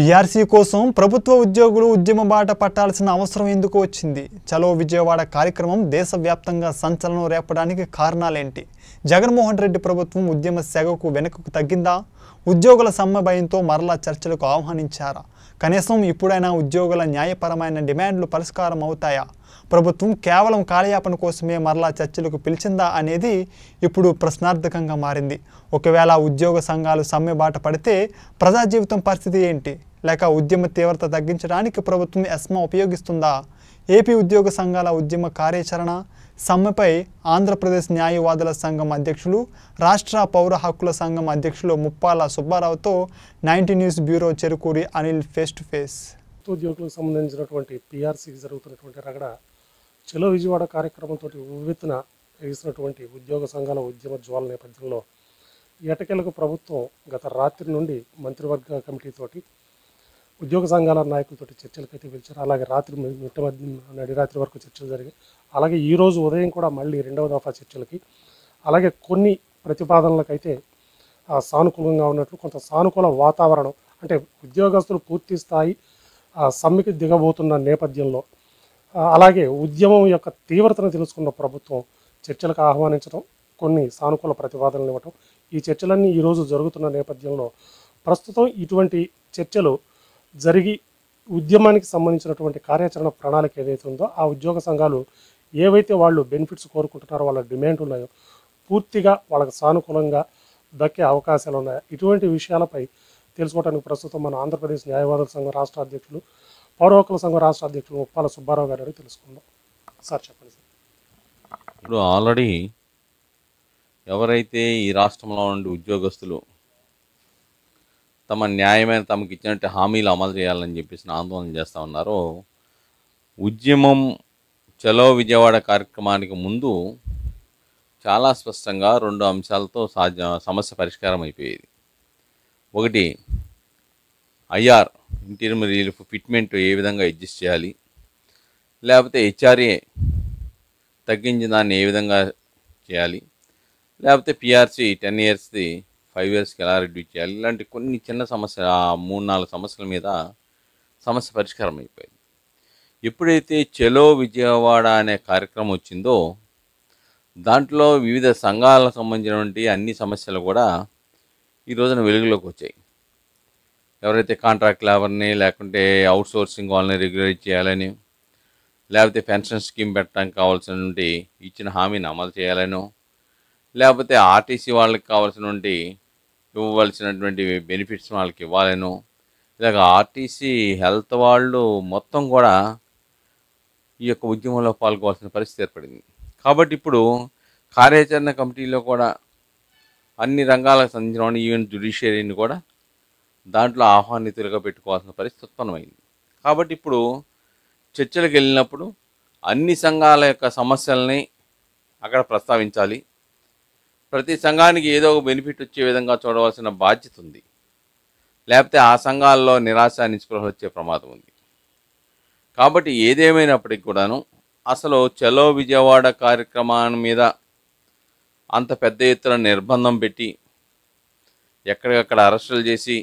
PRC కోసం ప్రభుత్వ ఉద్యోగులు ఉద్యమ బాట పట్టాల్సిన అవసరం ఎందుకు వచ్చింది? చలో విజయవాడ కార్యక్రమం దేశవ్యాప్తంగా సంచలనం రేపడానికి కారణాలేంటి? జగన్మోహన్ రెడ్డి ప్రభుత్వం ఉద్యమ సెగకు వెనుకకు తగ్గిందా? ఉద్యోగుల సమ్మె భయంతో మరలా చర్చలకు ఆహ్వానించారా? కనీసం ఇప్పుడైనా ఉద్యోగుల న్యాయపరమైన డిమాండ్లు పరిష్కారం అవుతాయా? ప్రభుత్వం కేవలం కాలయాపన కోసమే మరలా చర్చలకు పిలిచిందా అనేది ఇప్పుడు ప్రశ్నార్థకంగా మారింది. ఒకవేళ ఉద్యోగ సంఘాలు సమ్మె బాట పడితే ప్రజా జీవితం పరిస్థితి ఏంటి? లేక ఉద్యమ తీవ్రత తగ్గించడానికి ప్రభుత్వం ఎస్మా ఉపయోగిస్తుందా? ఏపీ ఉద్యోగ సంఘాల ఉద్యమ కార్యాచరణ సమ్మెపై ఆంధ్రప్రదేశ్ న్యాయవాదుల సంఘం అధ్యక్షులు రాష్ట్ర పౌర హక్కుల సంఘం అధ్యక్షులు Muppala సుబ్బారావుతో ninety news bureau Cherukuri Anil face to face ఉద్యోగులకు సంబంధించినటువంటి పిఆర్సీకి జరుగుతున్నటువంటి రగడ చలో విజయవాడ కార్యక్రమంతో ఉవ్వెత్తున వేసినటువంటి ఉద్యోగ సంఘాల ఉద్యమ జ్వాల నేపథ్యంలో ఎటకెలకు ప్రభుత్వం గత రాత్రి నుండి మంత్రివర్గ కమిటీతోటి ఉద్యోగ సంఘాల నాయకులతోటి చర్చలకైతే పిలిచారు. అలాగే రాత్రి మిట్ట మధ్య నడి రాత్రి వరకు చర్చలు జరిగాయి. అలాగే ఈరోజు ఉదయం కూడా మళ్ళీ రెండవ దఫా చర్చలకి అలాగే కొన్ని ప్రతిపాదనలకైతే సానుకూలంగా ఉన్నట్లు కొంత సానుకూల వాతావరణం అంటే ఉద్యోగస్తులు పూర్తి స్థాయి ఆ, సమ్మెకి దిగబోతున్న నేపథ్యంలో అలాగే ఉద్యమం యొక్క తీవ్రతను తెలుసుకున్న ప్రభుత్వం చర్చలకు ఆహ్వానించడం కొన్ని సానుకూల ప్రతిపాదనలు ఇవ్వటం ఈ చర్చలన్నీ ఈరోజు జరుగుతున్న నేపథ్యంలో ప్రస్తుతం ఇటువంటి చర్చలు జరిగి ఉద్యమానికి సంబంధించినటువంటి కార్యాచరణ ప్రణాళిక ఏదైతే ఉందో ఆ ఉద్యోగ సంఘాలు ఏవైతే వాళ్ళు బెనిఫిట్స్ కోరుకుంటున్నారో వాళ్ళ డిమాండ్ ఉన్నాయో పూర్తిగా వాళ్ళకి సానుకూలంగా దక్కే అవకాశాలు ఉన్నాయా. ఇటువంటి విషయాలపై తెలుసుకోవడానికి ప్రస్తుతం మన ఆంధ్రప్రదేశ్ న్యాయవాదుల సంఘం రాష్ట్ర అధ్యక్షులు పౌరహక్కుల సంఘం రాష్ట్ర అధ్యక్షులు ముప్పాల సుబ్బారావు గారు తెలుసుకుందాం. సార్ చెప్పండి సార్. ఇప్పుడు ఆల్రెడీ ఎవరైతే ఈ రాష్ట్రంలో ఉండే ఉద్యోగస్తులు తమ న్యాయమైన తమకు ఇచ్చినట్టు హామీలు అమలు చేయాలని చెప్పేసి ఆందోళన చేస్తూ ఉన్నారో. ఉద్యమం చలో విజయవాడ కార్యక్రమానికి ముందు చాలా స్పష్టంగా రెండు అంశాలతో సాధ్య సమస్య పరిష్కారం అయిపోయేది. ఒకటి ఐఆర్ ఇంటీరియర్ రిలీఫ్ ఫిట్మెంట్ ఏ విధంగా అడ్జస్ట్ చేయాలి? లేకపోతే హెచ్ఆర్ఏ తగ్గించిన దాన్ని ఏ విధంగా చేయాలి? లేకపోతే పిఆర్సీ టెన్ ఇయర్స్ది ఫైవ్ ఇయర్స్కి ఎలా రెడ్యూస్ చేయాలి? ఇలాంటి కొన్ని చిన్న సమస్య ఆ మూడు నాలుగు సమస్యల మీద సమస్య పరిష్కారం అయిపోయింది. ఎప్పుడైతే చెలో విజయవాడ అనే కార్యక్రమం వచ్చిందో దాంట్లో వివిధ సంఘాలకు సంబంధించినటువంటి అన్ని సమస్యలు కూడా ఈ రోజున వెలుగులోకి వచ్చాయి. ఎవరైతే కాంట్రాక్ట్ లేబర్ని లేకుంటే అవుట్ సోర్సింగ్ వాళ్ళని రెగ్యులేట్ చేయాలని లేకపోతే పెన్షన్ స్కీమ్ పెట్టడానికి కావాల్సినటువంటి ఇచ్చిన హామీని అమలు చేయాలనో లేకపోతే ఆర్టీసీ వాళ్ళకి కావాల్సినటువంటి ఇవ్వవలసినటువంటి బెనిఫిట్స్ వాళ్ళకి ఇవ్వాలనో. ఇలాగ ఆర్టీసీ హెల్త్ వాళ్ళు మొత్తం కూడా ఈ యొక్క ఉద్యమంలో పాల్గొవాల్సిన పరిస్థితి ఏర్పడింది. కాబట్టి ఇప్పుడు కార్యాచరణ కమిటీలో కూడా అన్ని రంగాలకు సంబంధించిన ఈవెన్ జుడిషియరీని కూడా దాంట్లో ఆహ్వానితులుగా పెట్టుకోవాల్సిన పరిస్థితి ఉత్పన్నమైంది. కాబట్టి ఇప్పుడు చర్చలకు వెళ్ళినప్పుడు అన్ని సంఘాల యొక్క సమస్యల్ని అక్కడ ప్రస్తావించాలి. ప్రతి సంఘానికి ఏదో ఒక బెనిఫిట్ వచ్చే విధంగా చూడవలసిన బాధ్యత ఉంది. లేకపోతే ఆ సంఘాల్లో నిరాశ నిస్పృహ వచ్చే ప్రమాదం ఉంది. కాబట్టి ఏదేమైనప్పటికీ కూడాను అసలు చలో విజయవాడ కార్యక్రమాన్ని మీద అంత పెద్ద ఎత్తున నిర్బంధం పెట్టి ఎక్కడికక్కడ అరెస్టులు చేసి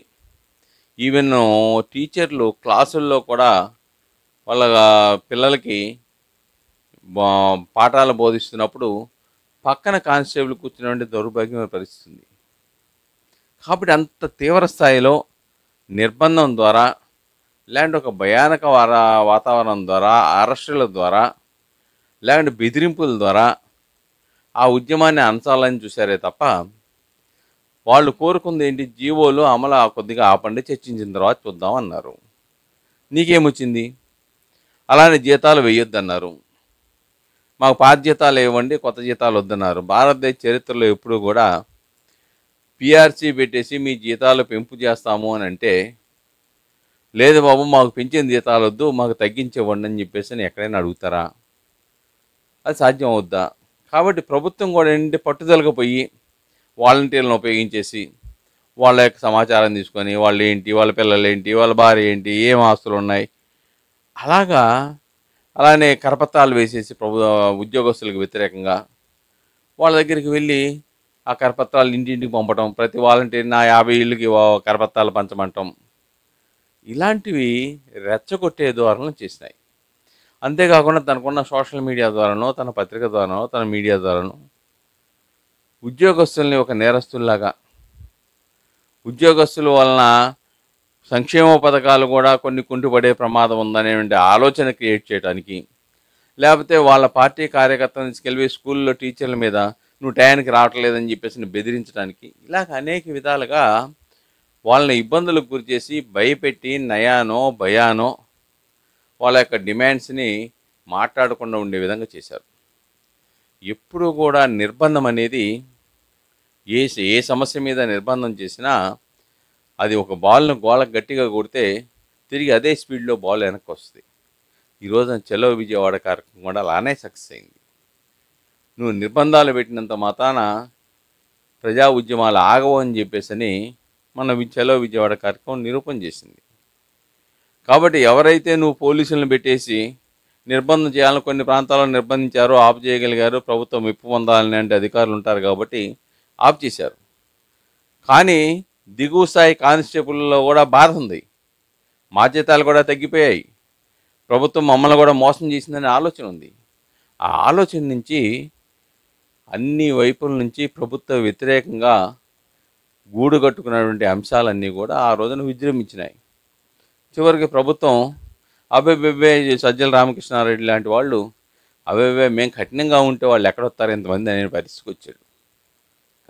ఈవెన్ టీచర్లు క్లాసుల్లో కూడా వాళ్ళ పిల్లలకి బా- పాఠాలు బోధిస్తున్నప్పుడు పక్కన కానిస్టేబుల్ కూర్చున్నటువంటి దౌర్భాగ్యమైన పరిస్థితి ఉంది కాబట్టి అంత తీవ్ర స్థాయిలో నిర్బంధం ద్వారా లేదంటే ఒక భయానక వారా వాతావరణం ద్వారా అరెస్టుల ద్వారా లేదంటే బెదిరింపుల ద్వారా ఆ ఉద్యమాన్ని అంచాలని చూశారే తప్ప వాళ్ళు కోరుకుంది ఏంటి? జీవోలు అమలు ఆ కొద్దిగా ఆపండి చర్చించిన తర్వాత చూద్దామన్నారు నీకేమొచ్చింది? అలానే జీతాలు వేయొద్దన్నారు. మాకు పాత జీతాలు ఇవ్వండి కొత్త జీతాలు వద్దన్నారు. భారతదేశ చరిత్రలో ఎప్పుడూ కూడా పిఆర్సీ పెట్టేసి మీ జీతాలు పెంపు చేస్తాము అని అంటే లేదు బాబు మాకు పెంచిన జీతాలు వద్దు మాకు తగ్గించేవ్వండి అని చెప్పేసి అని ఎక్కడైనా అడుగుతారా? అది సాధ్యం అవుద్దా? కాబట్టి ప్రభుత్వం కూడా ఏంటంటే పట్టుదలగా పోయి వాలంటీర్లను ఉపయోగించేసి వాళ్ళ యొక్క సమాచారం తీసుకొని వాళ్ళు ఏంటి వాళ్ళ పిల్లలు ఏంటి వాళ్ళ భార్య ఏంటి ఏం ఆస్తులు ఉన్నాయి? అలాగా అలానే కరపత్రాలు వేసేసి ప్రభు ఉద్యోగస్తులకు వ్యతిరేకంగా వాళ్ళ దగ్గరికి వెళ్ళి ఆ కరపత్రాలు ఇంటింటికి పంపటం ప్రతి వాలంటీర్ నా యాభై ఇళ్ళకి కరపత్రాలు పంచమంటాం. ఇలాంటివి రెచ్చగొట్టే ధోరణులు చేసినాయి. అంతేకాకుండా తనకున్న సోషల్ మీడియా ద్వారానో తన పత్రిక ద్వారానో తన మీడియా ద్వారానో ఉద్యోగస్తుల్ని ఒక నేరస్తుల్లాగా ఉద్యోగస్తుల వలన సంక్షేమ పథకాలు కూడా కొన్ని కుంటుపడే ప్రమాదం ఉందనేటువంటి ఆలోచన క్రియేట్ చేయడానికి లేకపోతే వాళ్ళ పార్టీ కార్యకర్తలను తీసుకెళ్ళి స్కూల్లో టీచర్ల మీద నువ్వు టయానికి రావట్లేదని చెప్పేసి బెదిరించడానికి ఇలాగ అనేక విధాలుగా వాళ్ళని ఇబ్బందులకు గురిచేసి భయపెట్టి నయానో భయానో వాళ్ళ యొక్క డిమాండ్స్ని మాట్లాడకుండా ఉండే విధంగా చేశారు. ఎప్పుడూ కూడా నిర్బంధం అనేది ఏ ఏ సమస్య మీద నిర్బంధం చేసినా అది ఒక బాల్ను గోళం గట్టిగా కొడితే తిరిగి అదే స్పీడ్లో బాల్ వెనక్కి వస్తుంది ఈరోజు చలో విజయవాడ కార్యక్రమం కూడా అలానే సక్సెస్ అయింది. నువ్వు నిర్బంధాలు పెట్టినంత మాతాన ప్రజా ఉద్యమాలు ఆగవు అని చెప్పేసి మన వి- విజయవాడ కార్యక్రమం నిరూపణ చేసింది. కాబట్టి ఎవరైతే నువ్వు పోలీసులను పెట్టేసి నిర్బంధం చేయాలని కొన్ని ప్రాంతాల్లో నిర్బంధించారో ఆపు చేయగలిగారు ప్రభుత్వం మెప్పు పొందాలని అంటే అధికారులు ఉంటారు కాబట్టి ఆపు చేశారు. కానీ దిగువ స్థాయి కానిస్టేబుల్లో కూడా బాధ ఉంది. మా జీతాలు కూడా తగ్గిపోయాయి. ప్రభుత్వం మమ్మల్ని కూడా మోసం చేసిందనే ఆలోచన ఉంది. ఆ ఆలోచన నుంచి అన్ని వైపుల నుంచి ప్రభుత్వ వ్యతిరేకంగా గూడు కట్టుకున్నటువంటి అంశాలన్నీ కూడా ఆ రోజున విజృంభించినాయి. చివరికి ప్రభుత్వం అబ్బెబ్బెబ్బే సజ్జల రామకృష్ణారెడ్డి లాంటి వాళ్ళు అవేవే మేము కఠినంగా ఉంటే వాళ్ళు ఎక్కడొస్తారు ఎంతమంది అనే పరిస్థితికి వచ్చాడు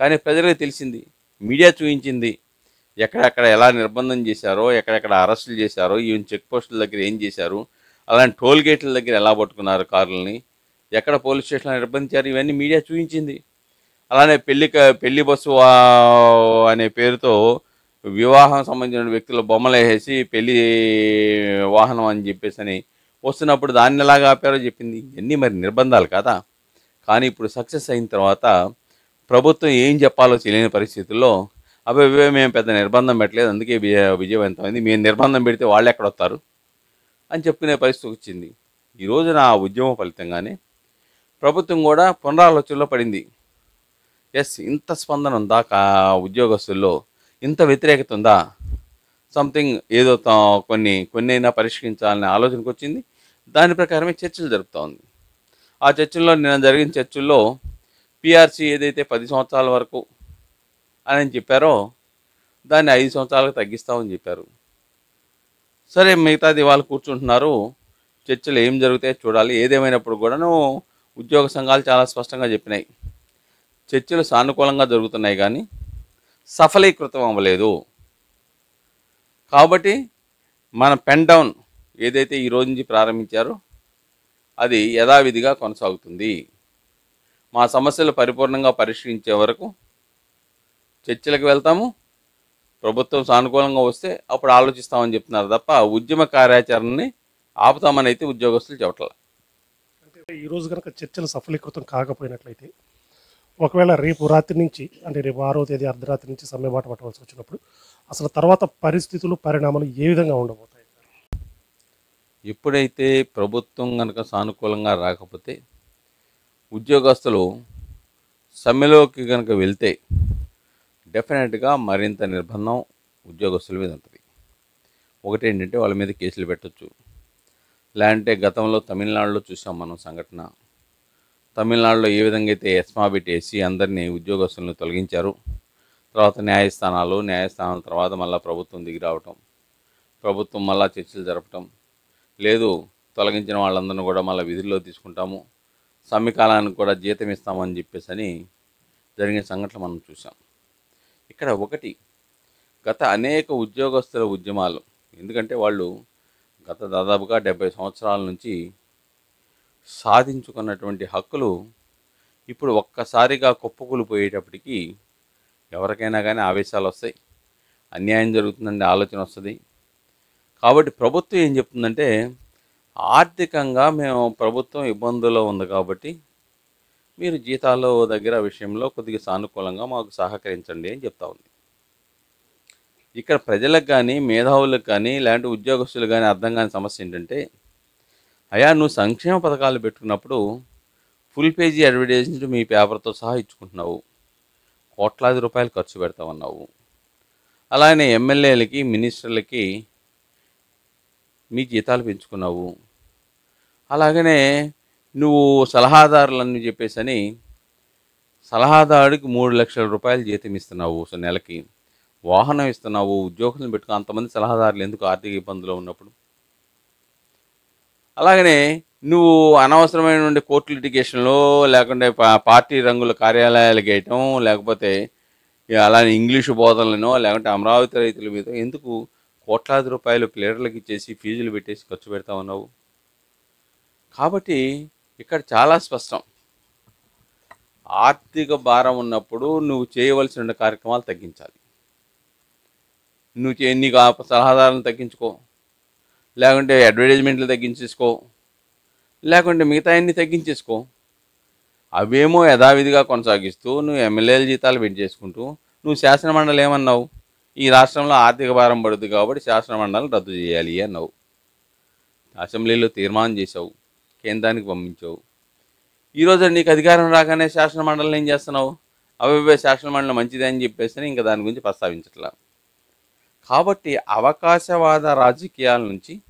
కానీ ప్రజలకు తెలిసింది మీడియా చూపించింది ఎక్కడెక్కడ ఎలా నిర్బంధం చేశారో ఎక్కడెక్కడ అరెస్టులు చేశారో ఈవెన్ చెక్ పోస్టుల దగ్గర ఏం చేశారు అలాంటి టోల్ గేట్ల దగ్గర ఎలా పట్టుకున్నారు కార్లని ఎక్కడ పోలీస్ స్టేషన్లో నిర్బంధించారు ఇవన్నీ మీడియా చూపించింది. అలానే పెళ్ళి పెళ్ళి బస్సు వా- అనే పేరుతో వివాహం సంబంధించిన వ్యక్తుల బొమ్మలు వేసేసి పెళ్ళి వాహనం అని చెప్పేసి అని వస్తున్నప్పుడు దాన్ని ఎలాగా ఆపారో చెప్పింది. ఇవన్నీ మరి నిర్బంధాలు కదా? కానీ ఇప్పుడు సక్సెస్ అయిన తర్వాత ప్రభుత్వం ఏం చెప్పాలో తెలియని పరిస్థితుల్లో అవి మేము పెద్ద నిర్బంధం పెట్టలేదు అందుకే విజయవంతమైంది మేము నిర్బంధం పెడితే వాళ్ళు ఎక్కడ వస్తారు అని చెప్పుకునే పరిస్థితి వచ్చింది. ఈ రోజున ఆ ఉద్యమం ఫలితంగానే ప్రభుత్వం కూడా పునరాలోచనలో పడింది. ఎస్ ఇంత స్పందన ఉందా? కా ఉద్యోగస్తుల్లో ఇంత వ్యతిరేకత ఉందా? సంథింగ్ ఏదో కొన్ని కొన్ని అయినా పరిష్కరించాలనే ఆలోచనకు వచ్చింది. దాని ప్రకారమే చర్చలు జరుపుతూ ఉంది. ఆ చర్చల్లో నిన్న జరిగిన చర్చల్లో పిఆర్సీ ఏదైతే పది సంవత్సరాల వరకు అని చెప్పారో దాన్ని ఐదు సంవత్సరాలకు తగ్గిస్తామని చెప్పారు. సరే మిగతాది వాళ్ళు కూర్చుంటున్నారు. చర్చలు ఏం జరుగుతాయో చూడాలి. ఏదేమైనప్పుడు కూడాను ఉద్యోగ సంఘాలు చాలా స్పష్టంగా చెప్పినాయి. చర్చలు సానుకూలంగా జరుగుతున్నాయి కానీ సఫలీకృతం అవ్వలేదు. కాబట్టి మన పెన్ డౌన్ ఏదైతే ఈ రోజు నుంచి ప్రారంభించారో అది యథావిధిగా కొనసాగుతుంది. మా సమస్యలు పరిపూర్ణంగా పరిష్కరించే వరకు చర్చలకు వెళ్తాము. ప్రభుత్వం సానుకూలంగా వస్తే అప్పుడు ఆలోచిస్తామని చెప్తున్నారు తప్ప ఉద్యమ కార్యాచరణని ఆపుతామని అయితే ఉద్యోగస్తులు చెప్పట్ల. అంటే ఈ రోజు కనుక చర్చలు సఫలీకృతం కాకపోయినట్లయితే ఒకవేళ రేపు రాత్రి నుంచి అంటే రేపు ఆరో తేదీ అర్ధరాత్రి నుంచి సమ్మె బాట పట్టవలసి వచ్చినప్పుడు అసలు తర్వాత పరిస్థితులు పరిణామాలు ఏ విధంగా ఉండబోతాయి? ఎప్పుడైతే ప్రభుత్వం కనుక సానుకూలంగా రాకపోతే ఉద్యోగస్తులు సమ్మెలోకి కనుక వెళ్తే డెఫినెట్గా మరింత నిర్బంధం ఉద్యోగస్తుల మీద ఉంటుంది. ఒకటి ఏంటంటే వాళ్ళ మీద కేసులు పెట్టొచ్చు. లేదంటే గతంలో తమిళనాడులో చూసాం మనం సంఘటన. తమిళనాడులో ఏ విధంగా అయితే ఎస్మా పెట్టేసి అందరినీ ఉద్యోగస్తులను తొలగించారు. తర్వాత న్యాయస్థానాలు న్యాయస్థానాల తర్వాత మళ్ళీ ప్రభుత్వం దిగి రావటం ప్రభుత్వం మళ్ళా చర్చలు జరపటం. లేదు తొలగించిన వాళ్ళందరినీ కూడా మళ్ళీ విధుల్లో తీసుకుంటాము. సమ్మికాలానికి కూడా జీతం ఇస్తామని చెప్పేసి అని జరిగిన సంఘటన మనం చూసాం. ఇక్కడ ఒకటి గత అనేక ఉద్యోగస్తుల ఉద్యమాలు. ఎందుకంటే వాళ్ళు గత దాదాపుగా డెబ్బై సంవత్సరాల నుంచి సాధించుకున్నటువంటి హక్కులు ఇప్పుడు ఒక్కసారిగా కుప్పకూలిపోయేటప్పటికి ఎవరికైనా కానీ ఆవేశాలు వస్తాయి అన్యాయం జరుగుతుందండి ఆలోచన వస్తుంది. కాబట్టి ప్రభుత్వం ఏం చెప్తుందంటే ఆర్థికంగా మేము ప్రభుత్వం ఇబ్బందుల్లో ఉంది కాబట్టి మీరు జీతాలు దగ్గర విషయంలో కొద్దిగా సానుకూలంగా మాకు సహకరించండి అని చెప్తా ఉంది. ఇక్కడ ప్రజలకు కానీ మేధావులకు కానీ ఇలాంటి ఉద్యోగస్తులు కానీ అర్థం కాని సమస్య ఏంటంటే అయా నువ్వు సంక్షేమ పథకాలు పెట్టుకున్నప్పుడు ఫుల్ పేజీ అడ్వర్టైజ్మెంట్ మీ పేపర్తో సహా ఇచ్చుకుంటున్నావు. కోట్లాది రూపాయలు ఖర్చు పెడతామన్నావు అలానే ఎమ్మెల్యేలకి మినిస్టర్లకి మీ జీతాలు పెంచుకున్నావు. అలాగనే నువ్వు సలహాదారులని చెప్పేసి అని సలహాదారుడికి మూడు లక్షల రూపాయలు జీతం ఇస్తున్నావు సో నెలకి. వాహనం ఇస్తున్నావు ఉద్యోగులను పెట్టుకుని అంతమంది సలహాదారులు ఎందుకు ఆర్థిక ఇబ్బందులు ఉన్నప్పుడు? అలాగనే నువ్వు అనవసరమైన కోర్టు లిటిగేషన్లో లేకుంటే పార్టీ రంగుల కార్యాలయాలు గేయటం లేకపోతే అలానే ఇంగ్లీషు బోధనలనో లేకుంటే అమరావతి రైతుల మీద ఎందుకు కోట్లాది రూపాయలు ప్లేయర్లకు ఇచ్చేసి ఫీజులు పెట్టేసి ఖర్చు పెడతా ఉన్నావు? కాబట్టి ఇక్కడ చాలా స్పష్టం. ఆర్థిక భారం ఉన్నప్పుడు నువ్వు చేయవలసిన కార్యక్రమాలు తగ్గించాలి. నువ్వు చే నీకు సలహాదారులను తగ్గించుకో. లేకుంటే అడ్వర్టైజ్మెంట్లు తగ్గించేసుకో. లేకుంటే మిగతా అన్ని తగ్గించేసుకో. అవేమో యథావిధిగా కొనసాగిస్తూ నువ్వు ఎమ్మెల్యేల జీతాలు పెంచేసుకుంటూ నువ్వు శాసనమండలి ఏమన్నావు? ఈ రాష్ట్రంలో ఆర్థిక భారం పడుతుంది కాబట్టి శాసనమండలి రద్దు చేయాలి అన్నావు. అసెంబ్లీలో తీర్మానం చేసావు కేంద్రానికి పంపించావు. ఈరోజు నీకు అధికారం రాగానే శాసన మండలిని ఏం చేస్తున్నావు? అవే శాసన మండలి మంచిదే అని చెప్పేసి ఇంకా దాని గురించి ప్రస్తావించట్లా. కాబట్టి అవకాశవాద రాజకీయాల నుంచి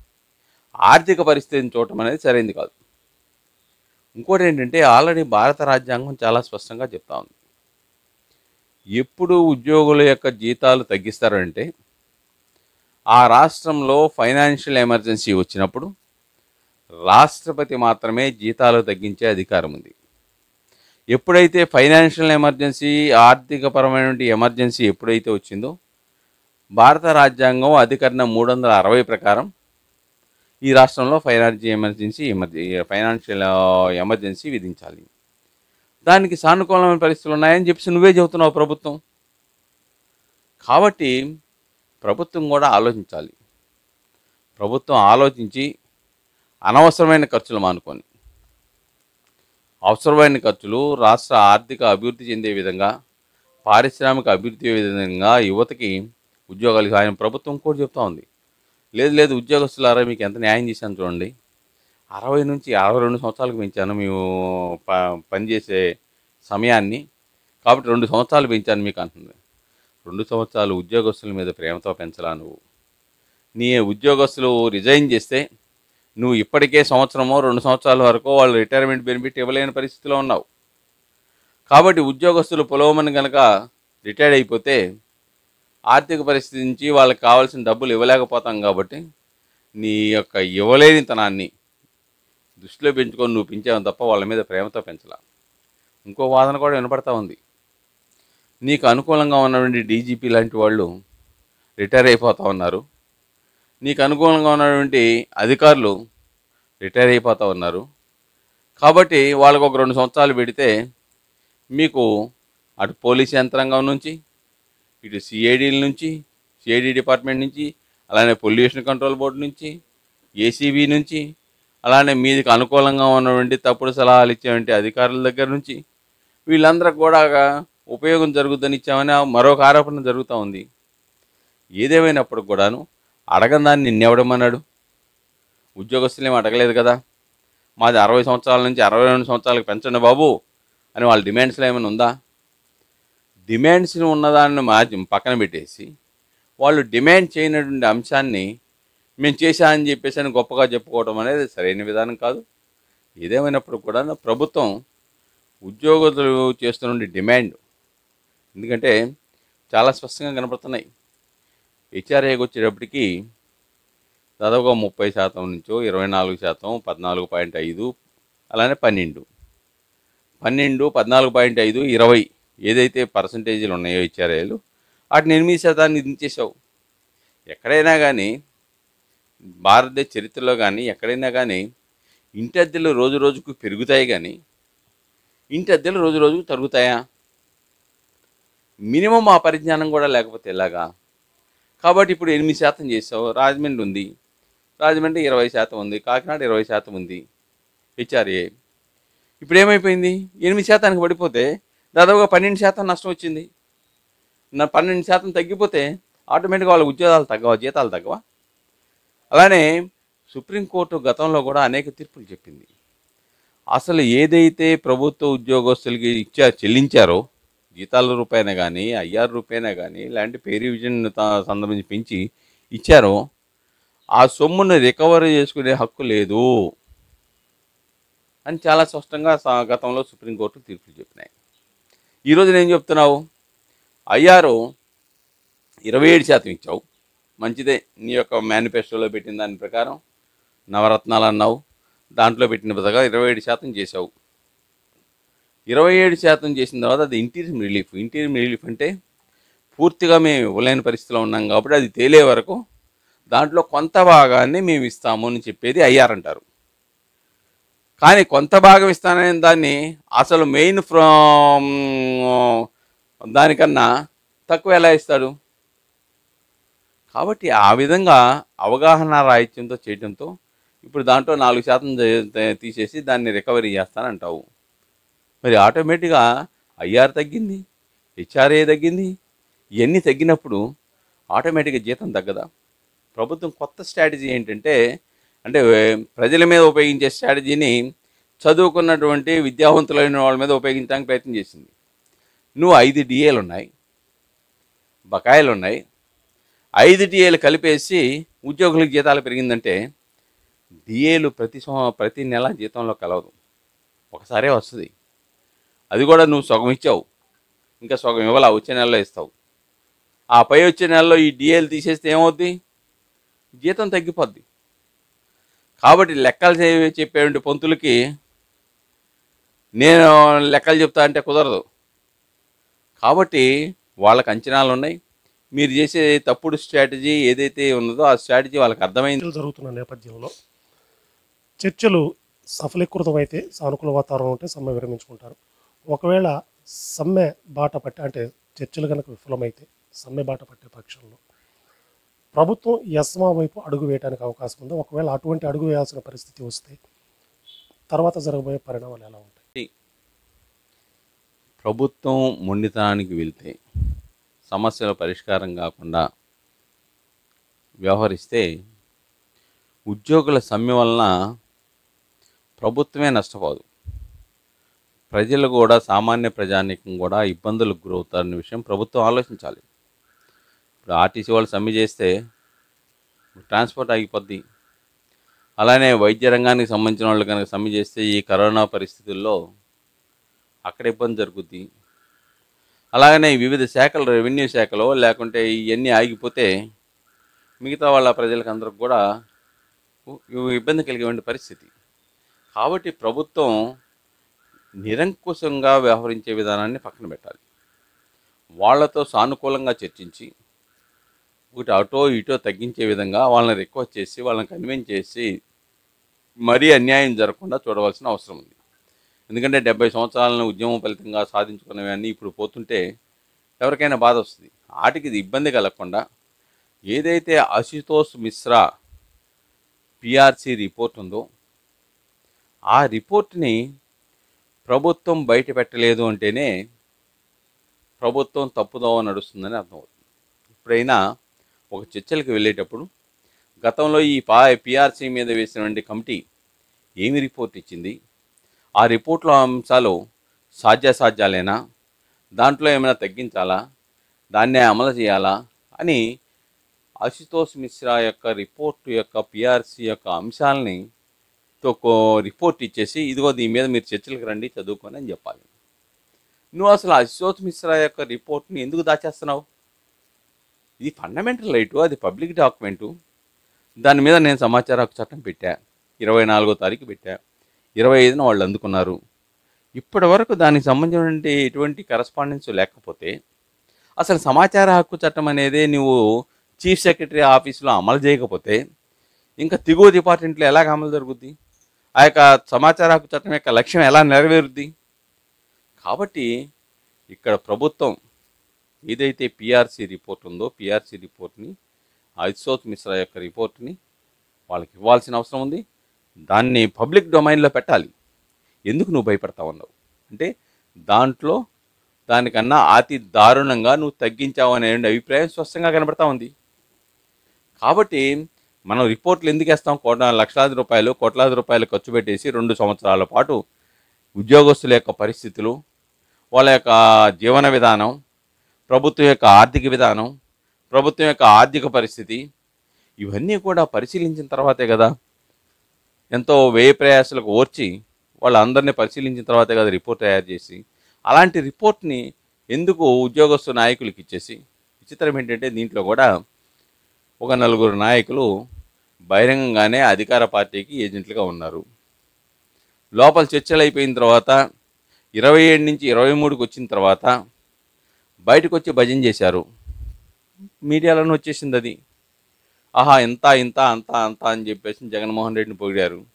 ఆర్థిక పరిస్థితిని చూడటం అనేది సరైంది కాదు. ఇంకోటి ఏంటంటే ఆల్రెడీ భారత రాజ్యాంగం చాలా స్పష్టంగా చెప్తా ఉంది. ఎప్పుడు ఉద్యోగుల యొక్క జీతాలు తగ్గిస్తారంటే ఆ రాష్ట్రంలో ఫైనాన్షియల్ ఎమర్జెన్సీ వచ్చినప్పుడు రాష్ట్రపతి మాత్రమే జీతాలు తగ్గించే అధికారం ఉంది. ఎప్పుడైతే ఫైనాన్షియల్ ఎమర్జెన్సీ ఆర్థికపరమైనటువంటి ఎమర్జెన్సీ ఎప్పుడైతే వచ్చిందో భారత రాజ్యాంగం అధికరణ మూడు వందల అరవై ప్రకారం ఈ రాష్ట్రంలో ఫైనాన్షియల్ ఎమర్జెన్సీ ఫైనాన్షియల్ ఎమర్జెన్సీ విధించాలి. దానికి సానుకూలమైన పరిస్థితులు ఉన్నాయని చెప్పేసి నువ్వే చెబుతున్నావు ప్రభుత్వం. కాబట్టి ప్రభుత్వం కూడా ఆలోచించాలి. ప్రభుత్వం ఆలోచించి అనవసరమైన ఖర్చులు మానుకొని అవసరమైన ఖర్చులు రాష్ట్ర ఆర్థిక అభివృద్ధి చెందే విధంగా పారిశ్రామిక అభివృద్ధి విధంగా యువతకి ఉద్యోగాలు ఆయన ప్రభుత్వం కూడా చెప్తా ఉంది. లేదు లేదు ఉద్యోగస్తులారా మీకు ఎంత న్యాయం చేశాను చూడండి. అరవై నుంచి అరవై రెండు సంవత్సరాలకు పెంచాను మేము ప పనిచేసే సమయాన్ని. కాబట్టి రెండు సంవత్సరాలు పెంచాను మీకు అంటుంది. రెండు సంవత్సరాలు ఉద్యోగస్తుల మీద ప్రేమతో పెంచలా నువ్వు. నీ ఉద్యోగస్తులు రిజైన్ చేస్తే నువ్వు ఇప్పటికే సంవత్సరమో రెండు సంవత్సరాల వరకు వాళ్ళు రిటైర్మెంట్ బెనిఫిట్ ఇవ్వలేని పరిస్థితిలో ఉన్నావు. కాబట్టి ఉద్యోగస్తులు పొలవమని కనుక రిటైర్డ్ అయిపోతే ఆర్థిక పరిస్థితి నుంచి వాళ్ళకి కావాల్సిన డబ్బులు ఇవ్వలేకపోతాం కాబట్టి నీ యొక్క ఇవ్వలేనితనాన్ని దృష్టిలో పెంచుకొని నువ్వు పెంచావు తప్ప వాళ్ళ మీద ప్రేమతో పెంచలా. ఇంకో వాదన కూడా వినపడతా ఉంది. నీకు అనుకూలంగా ఉన్నటువంటి డీజీపీ లాంటి వాళ్ళు రిటైర్ అయిపోతా ఉన్నారు. నీకు అనుకూలంగా ఉన్నటువంటి అధికారులు రిటైర్ అయిపోతూ ఉన్నారు. కాబట్టి వాళ్ళకు ఒక రెండు సంవత్సరాలు పెడితే మీకు అటు పోలీస్ యంత్రాంగం నుంచి ఇటు సిఐడిల నుంచి సిఐడి డిపార్ట్మెంట్ నుంచి అలానే పొల్యూషన్ కంట్రోల్ బోర్డు నుంచి ఏసీబీ నుంచి అలానే మీదికి అనుకూలంగా ఉన్నటువంటి తప్పుడు సలహాలు ఇచ్చేటువంటి అధికారుల దగ్గర నుంచి వీళ్ళందరికి కూడా ఉపయోగం జరుగుద్దని ఇచ్చామని మరొక ఆరోపణ జరుగుతూ ఉంది. ఏదేమైనప్పుడు కూడాను అడగని దాన్ని నిన్నెవడమన్నాడు? ఉద్యోగస్తులు ఏమి అడగలేదు కదా? మాది అరవై సంవత్సరాల నుంచి అరవై రెండు సంవత్సరాలకు పెంచండి బాబు అని వాళ్ళ డిమాండ్స్లో ఏమైనా ఉందా? డిమాండ్స్ ఉన్నదాన్ని మా పక్కన పెట్టేసి వాళ్ళు డిమాండ్ చేయనటువంటి అంశాన్ని మేము చేశామని చెప్పేసి అని గొప్పగా చెప్పుకోవడం అనేది సరైన విధానం కాదు. ఏదేమైనప్పుడు కూడా ప్రభుత్వం ఉద్యోగులు చేస్తున్న డిమాండ్. ఎందుకంటే చాలా స్పష్టంగా కనపడుతున్నాయి. హెచ్ఆర్ఏకి వచ్చేటప్పటికి దాదాపుగా ముప్పై శాతం నుంచో ఇరవై నాలుగు శాతం పద్నాలుగు పాయింట్ ఐదు అలానే పన్నెండు. పన్నెండు పద్నాలుగు పాయింట్ ఐదు ఇరవై ఏదైతే పర్సంటేజీలు ఉన్నాయో హెచ్ఆర్ఏలు వాటిని ఎనిమిది శాతాన్ని దించేసావు ఎక్కడైనా కానీ భారతదేశ చరిత్రలో కానీ ఎక్కడైనా కానీ ఇంటి అద్దెలు రోజు రోజుకు పెరుగుతాయి కానీ ఇంటి అద్దెలు రోజు రోజుకు తరుగుతాయా? మినిమం ఆ పరిజ్ఞానం కూడా లేకపోతే ఎలాగా? కాబట్టి ఇప్పుడు ఎనిమిది శాతం చేసావు రాజమండ్రి ఉంది. రాజమండ్రి ఇరవై శాతం ఉంది కాకినాడ ఇరవై శాతం ఉంది హెచ్ఆర్ఏ. ఇప్పుడు ఏమైపోయింది? ఎనిమిది శాతానికి పడిపోతే దాదాపుగా పన్నెండు శాతం నష్టం వచ్చింది. నా పన్నెండు శాతం తగ్గిపోతే ఆటోమేటిక్గా వాళ్ళ ఉద్యోగాలు తగ్గవా జీతాలు తగ్గవా? అలానే సుప్రీంకోర్టు గతంలో కూడా అనేక తీర్పులు చెప్పింది. అసలు ఏదైతే ప్రభుత్వ ఉద్యోగస్తులకి ఇచ్చా చెల్లించారో జీతాల రూపాయన కానీ ఐఆర్ రూపాయన కానీ ఇలాంటి పే రివిజన్ త- సంబంధించి పెంచి ఇచ్చారో ఆ సొమ్మును రికవరీ చేసుకునే హక్కు లేదు అని చాలా స్పష్టంగా గతంలో సుప్రీంకోర్టు తీర్పులు చెప్పినాయి. ఈరోజు నేను చెప్తున్నావు? అయ్యారు ఇరవై ఏడు శాతం ఇచ్చావు. మంచిదే. నీ యొక్క మేనిఫెస్టోలో పెట్టిన దాని ప్రకారం నవరత్నాలు అన్నావు. దాంట్లో పెట్టిన పథకాలు ఇరవై ఏడు శాతం చేసావు ఇరవై ఏడు శాతం చేసిన తర్వాత అది ఇంటీరియం రిలీఫ్. ఇంటీరియం రిలీఫ్ అంటే పూర్తిగా మేము ఇవ్వలేని పరిస్థితిలో ఉన్నాం కాబట్టి అది తేలే వరకు దాంట్లో కొంత భాగాన్ని మేము ఇస్తాము అని చెప్పేది అయ్యారంటారు కానీ కొంత భాగం ఇస్తానని దాన్ని అసలు మెయిన్ ఫ్రమ్ దానికన్నా తక్కువ ఎలా ఇస్తాడు? కాబట్టి ఆ విధంగా అవగాహన రాహిత్యంతో చేయడంతో ఇప్పుడు దాంట్లో నాలుగు శాతం తీసేసి దాన్ని రికవరీ చేస్తానంటావు. మరి ఆటోమేటిక్గా ఐఆర్ తగ్గింది హెచ్ఆర్ఏ తగ్గింది ఇవన్నీ తగ్గినప్పుడు ఆటోమేటిక్గా జీతం తగ్గదా? ప్రభుత్వం కొత్త స్ట్రాటజీ ఏంటంటే అంటే ప్రజల మీద ఉపయోగించే స్ట్రాటజీని చదువుకున్నటువంటి విద్యావంతులైన వాళ్ళ మీద ఉపయోగించడానికి ప్రయత్నం చేసింది. నువ్వు ఐదు డిఏలు ఉన్నాయి బకాయిలు ఉన్నాయి ఐదు డిఏలు కలిపేసి ఉద్యోగులకు జీతాలు పెరిగిందంటే డిఏలు ప్రతి సంవ- ప్రతి నెల జీతంలో కలవదు. ఒకసారే వస్తుంది. అది కూడా నువ్వు సగం ఇచ్చావు. ఇంకా సగం ఇవ్వాల? వచ్చే నెలలో ఇస్తావు. ఆ పై వచ్చే నెలలో ఈ డిఏలు తీసేస్తే ఏమవుద్ది? జీతం తగ్గిపోద్ది. కాబట్టి లెక్కలు చెప్పేటువంటి పంతులకి నేను లెక్కలు చెప్తా అంటే కుదరదు. కాబట్టి వాళ్ళకి అంచనాలు ఉన్నాయి. మీరు చేసే తప్పుడు స్ట్రాటజీ ఏదైతే ఉన్నదో ఆ స్ట్రాటజీ వాళ్ళకి అర్థమైంది. జరుగుతున్న నేపథ్యంలో చర్చలు సఫలీకృతం అయితే సానుకూల వాతావరణం ఉంటే సమ్మె విరమించుకుంటారు. ఒకవేళ సమ్మె బాట పట్టే అంటే చర్చలు కనుక విఫలమైతే సమ్మె బాట పట్టే పక్షంలో ప్రభుత్వం ఎస్మా వైపు అడుగు వేయడానికి అవకాశం ఉందో? ఒకవేళ అటువంటి అడుగు వేయాల్సిన పరిస్థితి వస్తే తర్వాత జరగబోయే పరిణామాలు ఎలా ఉంటాయి? ప్రభుత్వం మొండితనానికి వెళ్తే సమస్యల పరిష్కారం కాకుండా వ్యవహరిస్తే ఉద్యోగుల సమ్మె వలన ప్రభుత్వమే నష్టపోదు. ప్రజలు కూడా సామాన్య ప్రజానికం కూడా ఇబ్బందులకు గురవుతారనే విషయం ప్రభుత్వం ఆలోచించాలి. ఇప్పుడు ఆర్టీసీ వాళ్ళు సమ్మె చేస్తే ట్రాన్స్పోర్ట్ ఆగిపోద్ది. అలానే వైద్య రంగానికి సంబంధించిన వాళ్ళు కనుక సమ్మె చేస్తే ఈ కరోనా పరిస్థితుల్లో అక్కడ ఇబ్బంది జరుగుద్ది. అలాగనే వివిధ శాఖలు రెవెన్యూ శాఖలో లేకుంటే ఇవన్నీ ఆగిపోతే మిగతా వాళ్ళ ప్రజలకు అందరికి కూడా ఇబ్బంది కలిగే పరిస్థితి. కాబట్టి ప్రభుత్వం నిరంకుశంగా వ్యవహరించే విధానాన్ని పక్కన పెట్టాలి. వాళ్ళతో సానుకూలంగా చర్చించి ఒకటి అటో ఇటో తగ్గించే విధంగా వాళ్ళని రిక్వెస్ట్ చేసి వాళ్ళని కన్విన్స్ చేసి మరీ అన్యాయం జరగకుండా చూడవలసిన అవసరం ఉంది. ఎందుకంటే డెబ్బై సంవత్సరాలను ఉద్యమం ఫలితంగా సాధించుకున్నవన్నీ ఇప్పుడు పోతుంటే ఎవరికైనా బాధ వస్తుంది. ఆటికి ఇది ఇబ్బంది కలగకుండా ఏదైతే అశుతోష్ మిశ్రా పిఆర్సీ రిపోర్ట్ ఉందో ఆ రిపోర్ట్ని ప్రభుత్వం బయట పెట్టలేదు అంటేనే ప్రభుత్వం తప్పుదోవ నడుస్తుందని అర్థమవుతుంది. ఇప్పుడైనా ఒక చర్చలకు వెళ్ళేటప్పుడు గతంలో ఈ పా పిఆర్సీ మీద వేసినటువంటి కమిటీ ఏమి రిపోర్ట్ ఇచ్చింది? ఆ రిపోర్ట్లో అంశాలు సాధ్యాసాధ్యాలేనా? దాంట్లో ఏమైనా తగ్గించాలా? దాన్నే అమలు చేయాలా? అని అశుతోష్ మిశ్రా యొక్క రిపోర్ట్ యొక్క పిఆర్సీ యొక్క అంశాలని తో రిపోర్ట్ ఇచ్చేసి ఇదిగో దీని మీద మీరు చర్చలకు రండి చదువుకొని అని చెప్పాలి. నువ్వు అసలు అశోత్ మిశ్రా యొక్క రిపోర్ట్ని ఎందుకు దాచేస్తున్నావు? ఇది ఫండమెంటల్ రైటు అది పబ్లిక్ డాక్యుమెంటు. దాని మీద నేను సమాచార హక్కు చట్టం పెట్టా ఇరవై నాలుగో తారీఖు పెట్టా ఇరవై ఐదున వాళ్ళు అందుకున్నారు. ఇప్పటి వరకు దానికి సంబంధించినటువంటి ఎటువంటి కరస్పాండెన్స్ లేకపోతే అసలు సమాచార హక్కు చట్టం అనేది నువ్వు చీఫ్ సెక్రటరీ ఆఫీసులో అమలు చేయకపోతే ఇంకా దిగువ డిపార్ట్మెంట్లో ఎలాగ అమలు జరుగుద్ది? ఆ యొక్క సమాచార హక్కు చట్టం యొక్క లక్ష్యం ఎలా నెరవేరుద్ది? కాబట్టి ఇక్కడ ప్రభుత్వం ఏదైతే పిఆర్సీ రిపోర్ట్ ఉందో పిఆర్సీ రిపోర్ట్ని అశోక్ మిశ్రా యొక్క రిపోర్ట్ని వాళ్ళకి ఇవ్వాల్సిన అవసరం ఉంది. దాన్ని పబ్లిక్ డొమైన్లో పెట్టాలి. ఎందుకు నువ్వు భయపడతావు అన్నావు అంటే దాంట్లో దానికన్నా అతి దారుణంగా నువ్వు తగ్గించావు అనే అభిప్రాయం స్పష్టంగా కనబడతా ఉంది. కాబట్టి మనం రిపోర్ట్లు ఎందుకు వేస్తాం? కోట లక్షలాది రూపాయలు కోట్లాది రూపాయలు ఖర్చు పెట్టేసి రెండు సంవత్సరాల పాటు ఉద్యోగస్తుల యొక్క పరిస్థితులు వాళ్ళ యొక్క జీవన విధానం ప్రభుత్వం యొక్క ఆర్థిక విధానం ప్రభుత్వం యొక్క ఆర్థిక పరిస్థితి ఇవన్నీ కూడా పరిశీలించిన తర్వాతే కదా. ఎంతో వ్యయ ప్రయాసాలకు ఓర్చి వాళ్ళందరినీ పరిశీలించిన తర్వాతే కదా రిపోర్ట్ తయారు చేసి అలాంటి రిపోర్ట్ని ఎందుకు ఉద్యోగస్తు నాయకులకి ఇచ్చేసి విచిత్రం ఏంటంటే దీంట్లో కూడా ఒక నలుగురు నాయకులు బహిరంగంగానే అధికార పార్టీకి ఏజెంట్లుగా ఉన్నారు. లోపల చర్చలు అయిపోయిన తర్వాత ఇరవై ఏడు నుంచి ఇరవై మూడుకి వచ్చిన తర్వాత బయటకు వచ్చి భజన చేశారు. మీడియాలోనే వచ్చేసింది అది. ఆహా ఇంత ఇంత అంత అంత అని చెప్పేసి జగన్మోహన్ రెడ్డిని పొగిడారు.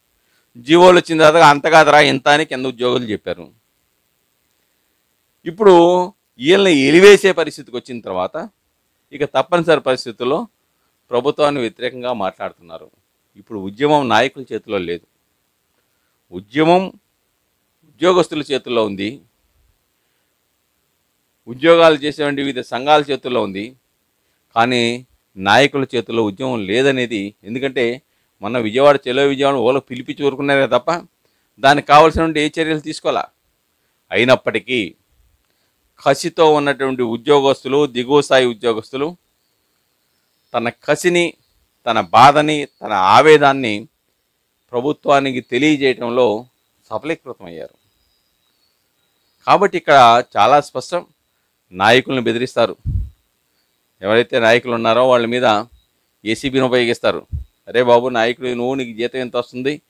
జీవోలు వచ్చిన తర్వాత అంత కాదురా ఇంత అని కింద ఉద్యోగులు చెప్పారు. ఇప్పుడు వీళ్ళని ఎలివేసే పరిస్థితికి వచ్చిన తర్వాత ఇక తప్పనిసరి పరిస్థితుల్లో ప్రభుత్వాన్ని వ్యతిరేకంగా మాట్లాడుతున్నారు. ఇప్పుడు ఉద్యమం నాయకుల చేతిలో లేదు. ఉద్యమం ఉద్యోగస్తుల చేతుల్లో ఉంది. ఉద్యోగాలు చేసేటువంటి వివిధ సంఘాల చేతుల్లో ఉంది. కానీ నాయకుల చేతుల్లో ఉద్యమం లేదనేది ఎందుకంటే మన విజయవాడ చెలో విజయవాడ ఓలకు పిలిపించి ఊరుకున్నారే తప్ప దానికి కావాల్సినటువంటి ఏ చర్యలు తీసుకోవాలా? అయినప్పటికీ కసితో ఉన్నటువంటి ఉద్యోగస్తులు దిగువ స్థాయి ఉద్యోగస్తులు తన కసిని తన బాధని తన ఆవేదాన్ని ప్రభుత్వానికి తెలియజేయటంలో సఫలీకృతమయ్యారు. కాబట్టి ఇక్కడ చాలా స్పష్టం. నాయకులను బెదిరిస్తారు. ఎవరైతే నాయకులు ఉన్నారో వాళ్ళ మీద ఏసీబీని ఉపయోగిస్తారు. అరే బాబు నాయకుడు నువ్వు నీకు జీతం ఎంత వస్తుంది?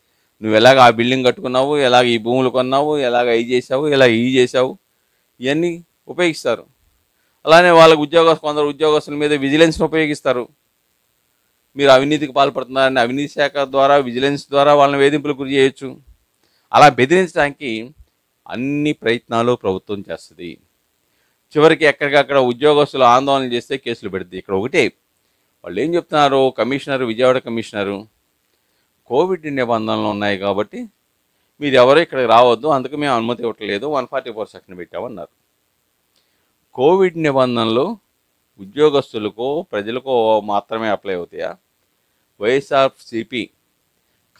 నువ్వు ఎలాగ ఆ బిల్డింగ్ కట్టుకున్నావు? ఎలాగ ఈ భూములు కొన్నావు? ఎలాగ ఇది చేసావు ఎలాగ ఈ చేసావు ఇవన్నీ ఉపయోగిస్తారు. అలానే వాళ్ళకు ఉద్యోగ కొందరు ఉద్యోగస్తుల మీద విజిలెన్స్ని ఉపయోగిస్తారు. మీరు అవినీతికి పాల్పడుతున్నారని అవినీతి శాఖ ద్వారా విజిలెన్స్ ద్వారా వాళ్ళని వేధింపులకు గురి చేయొచ్చు. అలా బెదిరించడానికి అన్ని ప్రయత్నాలు ప్రభుత్వం చేస్తుంది. చివరికి ఎక్కడికక్కడ ఉద్యోగస్తులు ఆందోళన చేస్తే కేసులు పెడుతుంది ఇక్కడ ఒకటే వాళ్ళు ఏం చెప్తున్నారు? కమిషనర్ విజయవాడ కమిషనరు కోవిడ్ నిబంధనలు ఉన్నాయి కాబట్టి మీరు ఎవరు ఇక్కడికి రావద్దు. అందుకు మేము అనుమతి ఇవ్వట్లేదు. వన్ ఫార్టీ ఫోర్ సెక్షన్ పెట్టామన్నారు. కోవిడ్ నిబంధనలు ఉద్యోగస్తులకు ప్రజలకు మాత్రమే అప్లై అవుతాయా? వైఎస్ఆర్సిపి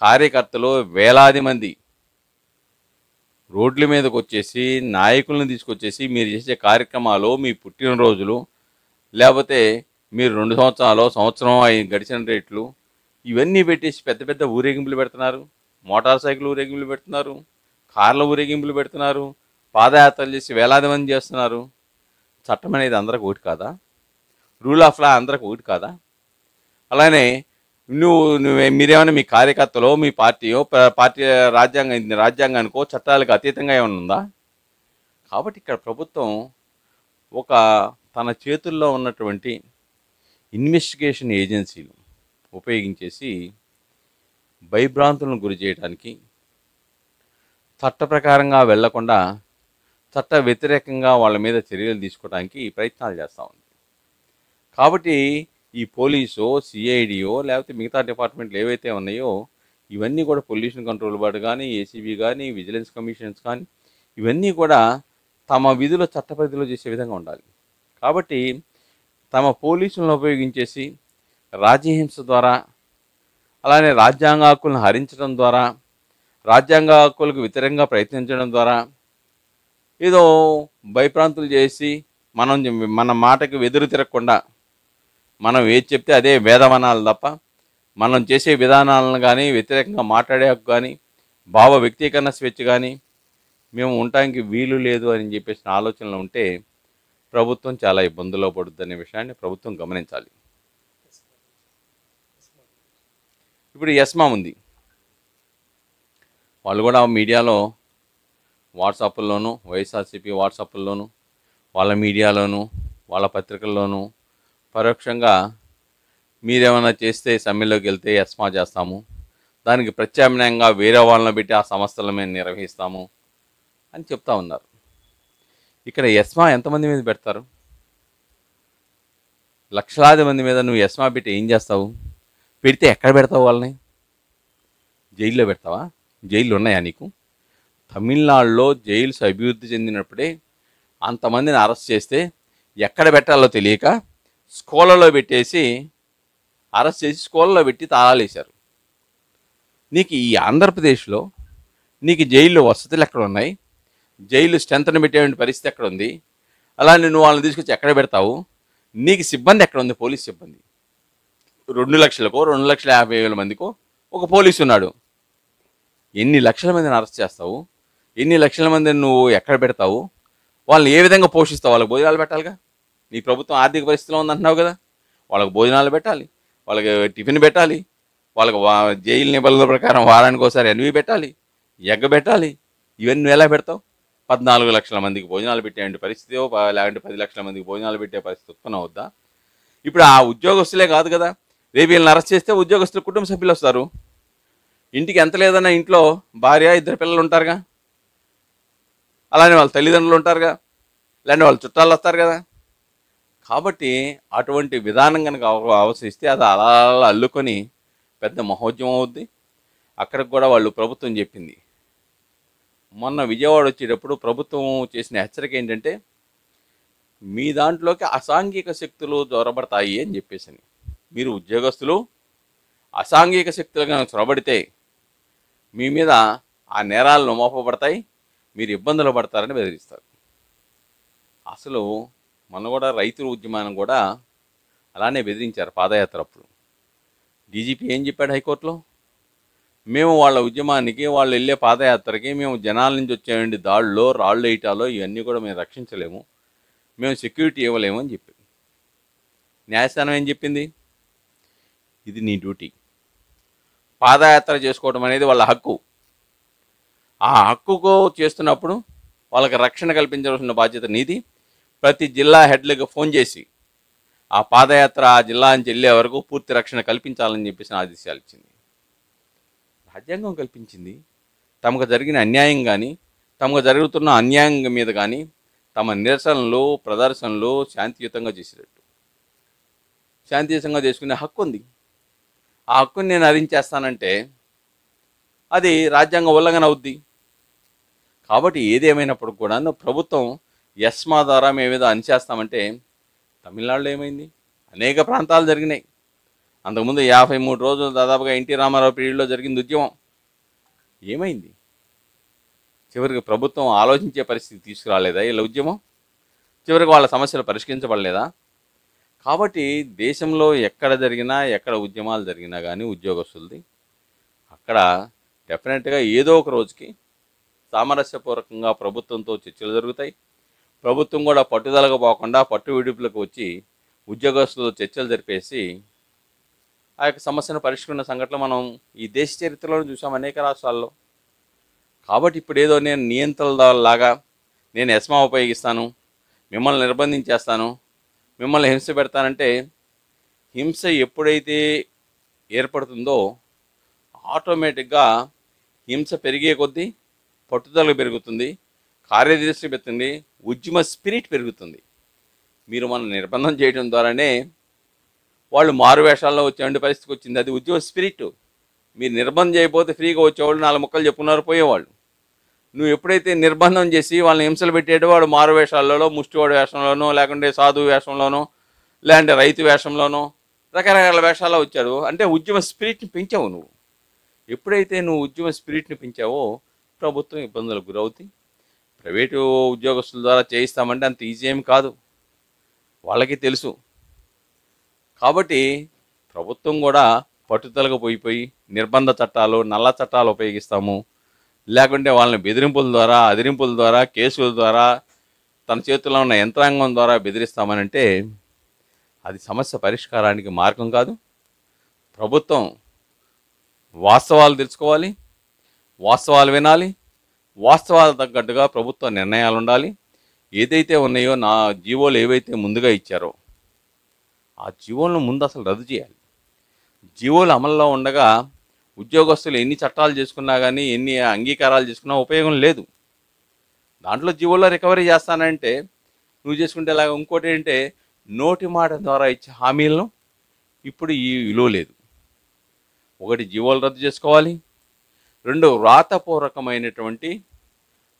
కార్యకర్తలు వేలాది మంది రోడ్ల మీదకి వచ్చేసి నాయకులను తీసుకొచ్చేసి మీరు చేసే కార్యక్రమాలు మీ పుట్టినరోజులు లేకపోతే మీరు రెండు సంవత్సరాలు సంవత్సరం అయి గడిచిన రేట్లు ఇవన్నీ పెట్టేసి పెద్ద పెద్ద ఊరేగింపులు పెడుతున్నారు. మోటార్ సైకిల్ ఊరేగింపులు పెడుతున్నారు. కార్ల ఊరేగింపులు పెడుతున్నారు. పాదయాత్రలు చేసి వేలాది మంది చేస్తున్నారు. చట్టం అనేది అందరికి ఒకటి కాదా? రూల్ ఆఫ్ లా అందరికి ఒకటి కాదా? అలానే నువ్వు నువ్వే మీరేమైనా మీ కార్యకర్తలో మీ పార్టీయో ప- పార్టీ రాజ్యాంగ రాజ్యాంగానికో చట్టాలకు అతీతంగా ఏమైనా ఉందా? కాబట్టి ఇక్కడ ప్రభుత్వం ఒక తన చేతుల్లో ఉన్నటువంటి ఇన్వెస్టిగేషన్ ఏజెన్సీలు ఉపయోగించేసి భయభ్రాంతులను గురి చేయడానికి చట్ట ప్రకారంగా వెళ్ళకుండా చట్ట వ్యతిరేకంగా వాళ్ళ మీద చర్యలు తీసుకోవడానికి ప్రయత్నాలు చేస్తూ ఉంది. కాబట్టి ఈ పోలీసో సిఐడియో లేకపోతే మిగతా డిపార్ట్మెంట్లు ఏవైతే ఉన్నాయో ఇవన్నీ కూడా పొల్యూషన్ కంట్రోల్ బోర్డు కానీ ఏసీబీ కానీ విజిలెన్స్ కమిషన్స్ కానీ ఇవన్నీ కూడా తమ విధులు చట్ట పరిధిలో చేసే విధంగా ఉండాలి. కాబట్టి తమ పోలీసులను ఉపయోగించేసి రాజ్యహింస ద్వారా అలానే రాజ్యాంగ హక్కులను హరించడం ద్వారా రాజ్యాంగ హక్కులకు వ్యతిరేకంగా ప్రయత్నించడం ద్వారా ఏదో భయప్రాంతులు చేసి మనం మన మాటకి వెదురు తిరగకుండా మనం ఏది చెప్తే అదే వేదవనాలు తప్ప మనం చేసే విధానాలను కానీ వ్యతిరేకంగా మాట్లాడే కానీ భావ వ్యక్తీకరణ స్వేచ్ఛ కానీ మేము ఉండటానికి వీలు లేదు అని చెప్పేసిన ఆలోచనలు ఉంటే ప్రభుత్వం చాలా ఇబ్బందుల్లో పడుద్దనే అనే విషయాన్ని ప్రభుత్వం గమనించాలి. ఇప్పుడు ఎస్మా ఉంది. వాళ్ళు కూడా మీడియాలో వాట్సాప్ల్లోనూ వైఎస్ఆర్సీపీ వాట్సాప్ల్లోనూ వాళ్ళ మీడియాలోనూ వాళ్ళ పత్రికల్లోనూ పరోక్షంగా మీరేమైనా చేస్తే సమ్మెలోకి వెళ్తే ఎస్మా చేస్తాము. దానికి ప్రత్యామ్నాయంగా వేరే వాళ్ళని పెట్టి ఆ సంస్థల మేము నిర్వహిస్తాము అని చెప్తా ఉన్నారు. ఇక్కడ ఎస్మా ఎంతమంది మీద పెడతారు? లక్షలాది మంది మీద నువ్వు ఎస్మా పెట్టి ఏం చేస్తావు? పెడితే ఎక్కడ పెడతావు వాళ్ళని? జైల్లో పెడతావా? జైలు ఉన్నాయా నీకు? తమిళనాడులో జైల్స్ అభివృద్ధి చెందినప్పుడే అంతమందిని అరెస్ట్ చేస్తే ఎక్కడ పెట్టాలో తెలియక స్కూళ్ళలో పెట్టేసి అరెస్ట్ చేసి స్కూళ్ళలో పెట్టి తాళాలేశారు నీకు ఈ ఆంధ్రప్రదేశ్లో నీకు జైల్లో వసతులు ఎక్కడ ఉన్నాయి? జైలు స్ట్రెంత్ని పెట్టేటువంటి పరిస్థితి ఎక్కడ ఉంది? అలా నువ్వు వాళ్ళని తీసుకొచ్చి ఎక్కడ పెడతావు? నీకు సిబ్బంది ఎక్కడ ఉంది? పోలీస్ సిబ్బంది. రెండు లక్షలకో రెండు లక్షల యాభై వేల మందికో ఒక పోలీసు ఉన్నాడు. ఎన్ని లక్షల మందిని అరెస్ట్ చేస్తావు? ఎన్ని లక్షల మందిని నువ్వు ఎక్కడ పెడతావు? వాళ్ళని ఏ విధంగా పోషిస్తావు? వాళ్ళకి భోజనాలు పెట్టాలిగా? నీ ప్రభుత్వం ఆర్థిక పరిస్థితిలో ఉందంటున్నావు కదా. వాళ్ళకి భోజనాలు పెట్టాలి. వాళ్ళకి టిఫిన్ పెట్టాలి. వాళ్ళకి వా జైలు నిబంధనల ప్రకారం వారానికి ఒకసారి ఎన్వి పెట్టాలి. ఎగ్గ పెట్టాలి. ఇవన్నీ నువ్వు ఎలా పెడతావు? పద్నాలుగు లక్షల మందికి భోజనాలు పెట్టేటువంటి పరిస్థితి లేదంటే పది లక్షల మందికి భోజనాలు పెట్టే పరిస్థితి ఉత్పన్నం అవుద్దా? ఇప్పుడు ఆ ఉద్యోగస్తులే కాదు కదా. రేపు వీళ్ళని అరెస్ట్ చేస్తే ఉద్యోగస్తులు కుటుంబ సభ్యులు వస్తారు. ఇంటికి ఎంత లేదన్నా ఇంట్లో భార్య ఇద్దరు పిల్లలు ఉంటారుగా. అలానే వాళ్ళ తల్లిదండ్రులు ఉంటారుగా. లేదంటే వాళ్ళ చుట్టాలు వస్తారు కదా. కాబట్టి అటువంటి విధానం కనుక అవ- అవసరిస్తే అది అలా అలా అల్లుకొని పెద్ద మహోద్యమం అవుద్ది. అక్కడికి కూడా వాళ్ళు ప్రభుత్వం చెప్పింది. మొన్న విజయవాడ వచ్చేటప్పుడు ప్రభుత్వం చేసిన హెచ్చరిక ఏంటంటే మీ దాంట్లోకి అసాంఘిక శక్తులు దొరబడతాయి అని చెప్పేసి మీరు ఉద్యోగస్తులు అసాంఘిక శక్తులు కనుక చొరబడితే మీ మీద ఆ నేరాలను మోపబడతాయి మీరు ఇబ్బందులు పడతారని బెదిరిస్తారు. అసలు మన కూడా రైతుల ఉద్యమాన్ని కూడా అలానే బెదిరించారు పాదయాత్ర అప్పుడు డీజీపీ ఏం చెప్పాడు హైకోర్టులో? మేము వాళ్ళ ఉద్యమానికి వాళ్ళు వెళ్ళే పాదయాత్రకి మేము జనాల నుంచి వచ్చేయండి దాడులో రాళ్ళు వేయటాలో ఇవన్నీ కూడా మేము రక్షించలేము మేము సెక్యూరిటీ ఇవ్వలేము అని చెప్పింది న్యాయస్థానం ఏం చెప్పింది? ఇది నీ డ్యూటీ. పాదయాత్ర చేసుకోవడం అనేది వాళ్ళ హక్కు. ఆ హక్కుకు చేస్తున్నప్పుడు వాళ్ళకి రక్షణ కల్పించవలసిన బాధ్యత నీది. ప్రతి జిల్లా హెడ్లకు ఫోన్ చేసి ఆ పాదయాత్ర ఆ జిల్లా నుంచి వెళ్ళే వరకు పూర్తి రక్షణ కల్పించాలని చెప్పేసి ఆదేశాలు ఇచ్చింది. రాజ్యాంగం కల్పించింది. తమకు జరిగిన అన్యాయం కానీ తమకు జరుగుతున్న అన్యాయం మీద కానీ తమ నిరసనలు ప్రదర్శనలు శాంతియుతంగా చేసేటట్టు శాంతియుతంగా చేసుకునే హక్కు ఉంది ఆ హక్కుని నేను హరించేస్తానంటే అది రాజ్యాంగ ఉల్లంఘన అవుద్ది. కాబట్టి ఏదేమైనప్పుడు కూడా ప్రభుత్వం ఎస్మా ద్వారా మేము ఏదో అనిచేస్తామంటే తమిళనాడులో ఏమైంది? అనేక ప్రాంతాలు జరిగినాయి. అంతకుముందు యాభై మూడు రోజులు దాదాపుగా ఎన్టీ రామారావు పీరియడ్లో జరిగింది ఉద్యమం. ఏమైంది? చివరికి ప్రభుత్వం ఆలోచించే పరిస్థితి తీసుకురాలేదా వీళ్ళ ఉద్యమం? చివరికి వాళ్ళ సమస్యలు పరిష్కరించబడలేదా? కాబట్టి దేశంలో ఎక్కడ జరిగినా ఎక్కడ ఉద్యమాలు జరిగినా కానీ ఉద్యోగస్తులది అక్కడ డెఫినెట్గా ఏదో ఒక రోజుకి సామరస్యపూర్వకంగా ప్రభుత్వంతో చర్చలు జరుగుతాయి. ప్రభుత్వం కూడా పట్టుదలకు పోకుండా పట్టు విడుపులకు వచ్చి ఉద్యోగస్తులతో చర్చలు జరిపేసి ఆ యొక్క సమస్యను పరిష్కరణ సంఘటనలు మనం ఈ దేశ చరిత్రలోనే చూసాం అనేక రాష్ట్రాల్లో. కాబట్టి ఇప్పుడు ఏదో నేను నియంత్రణలాగా నేను ఎస్మా ఉపయోగిస్తాను మిమ్మల్ని నిర్బంధించేస్తాను మిమ్మల్ని హింస పెడతానంటే హింస ఎప్పుడైతే ఏర్పడుతుందో ఆటోమేటిక్గా హింస పెరిగే కొద్దీ పట్టుదల పెరుగుతుంది కార్యదర్శి పెరుగుతుంది ఉద్యమ స్పిరిట్ పెరుగుతుంది. మీరు మనం నిర్బంధం చేయడం ద్వారానే వాళ్ళు మారు వేషాల్లో వచ్చే పరిస్థితికి వచ్చింది. అది ఉద్యమ స్పిరిట్. మీరు నిర్బంధం చేయకపోతే ఫ్రీగా వచ్చేవాళ్ళు నాలుగు ముక్కలు చెప్పుకున్నారు పోయేవాళ్ళు. నువ్వు ఎప్పుడైతే నిర్బంధం చేసి వాళ్ళని హింసలు పెట్టేటో వాడు మారు వేషాలలో ముష్టివాడు వేషంలోనో లేకుంటే సాధువు వేషంలోనో లేదంటే రైతు వేషంలోనో రకరకాల వేషాల్లో వచ్చాడు. అంటే ఉద్యమ స్పిరిట్ని పెంచావు నువ్వు. ఎప్పుడైతే నువ్వు ఉద్యమ స్పిరిట్ని పెంచావో ప్రభుత్వం ఇబ్బందులకు గురవుతుంది ప్రైవేటు ఉద్యోగస్తుల ద్వారా చేయిస్తామంటే అంత ఈజీ ఏం కాదు. వాళ్ళకి తెలుసు. కాబట్టి ప్రభుత్వం కూడా పట్టుదలకు పోయిపోయి నిర్బంధ చట్టాలు నల్ల చట్టాలు ఉపయోగిస్తాము. లేకుంటే వాళ్ళని బెదిరింపుల ద్వారా అదిరింపుల ద్వారా కేసుల ద్వారా తన చేతిలో ఉన్న యంత్రాంగం ద్వారా బెదిరిస్తామనంటే అది సమస్య పరిష్కారానికి మార్గం కాదు. ప్రభుత్వం వాస్తవాలు తెలుసుకోవాలి వాస్తవాలు వినాలి వాస్తవాలకు తగ్గట్టుగా ప్రభుత్వ నిర్ణయాలు ఉండాలి. ఏదైతే ఉన్నాయో నా జీవోలు ఏవైతే ముందుగా ఇచ్చారో ఆ జీవోలను ముందు అసలు రద్దు చేయాలి. జీవోలు అమల్లో ఉండగా ఉద్యోగస్తులు ఎన్ని చట్టాలు చేసుకున్నా కానీ ఎన్ని అంగీకారాలు చేసుకున్నా ఉపయోగం లేదు. దాంట్లో జీవోలో రికవరీ చేస్తానంటే నువ్వు చేసుకుంటే ఇలాగ ఇంకోటి ఏంటంటే నోటి మాట ద్వారా ఇచ్చే హామీలను ఇప్పుడు ఈ విలువ లేదు. ఒకటి జీవోలు రద్దు చేసుకోవాలి. రెండు వ్రాతపూర్వకమైనటువంటి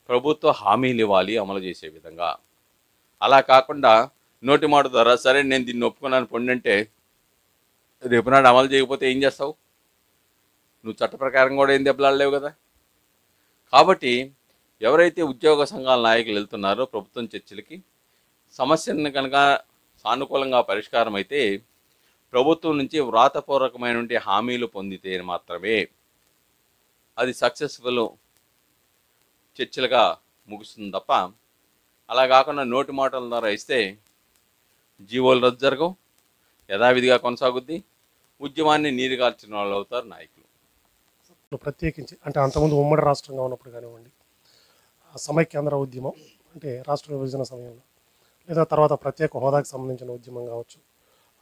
ప్రభుత్వ హామీలు ఇవ్వాలి అమలు చేసే విధంగా. అలా కాకుండా నోటి మాట ద్వారా సరే నేను దీన్ని ఒప్పుకున్నాను పొండంటే రేపు నాడు అమలు చేయకపోతే ఏం చేస్తావు? నువ్వు చట్ట ప్రకారం కూడా ఏం దెబ్బలాడలేవు కదా. కాబట్టి ఎవరైతే ఉద్యోగ సంఘాల నాయకులు వెళ్తున్నారో ప్రభుత్వం చర్చలకి సమస్యను కనుక సానుకూలంగా పరిష్కారం అయితే ప్రభుత్వం నుంచి వ్రాతపూర్వకమైనటువంటి హామీలు పొందితే మాత్రమే అది సక్సెస్ఫుల్ చర్చలుగా ముగుస్తుంది తప్ప అలా కాకుండా నోటి మాటల ద్వారా ఇస్తే జీవోలు రద్దు జరగవు యథావిధిగా కొనసాగుద్ది ఉద్యమాన్ని నీరుగార్చిన వాళ్ళు అవుతారు నాయకులు. ప్రత్యేకించి అంటే అంతకుముందు ఉమ్మడి రాష్ట్రంగా ఉన్నప్పుడు కానివ్వండి సమైక్యాంధ్ర ఉద్యమం అంటే రాష్ట్ర విభజన సమయంలో లేదా తర్వాత ప్రత్యేక హోదాకి సంబంధించిన ఉద్యమం కావచ్చు